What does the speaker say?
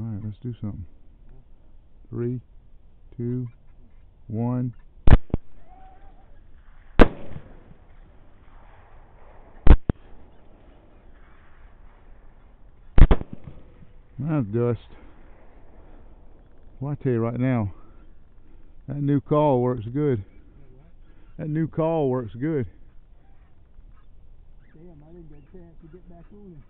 Alright, let's do something. Three, two, one. That's dust. Well, I tell you right now, that new call works good. That new call works good. Damn, I didn't get a chance to get back on him.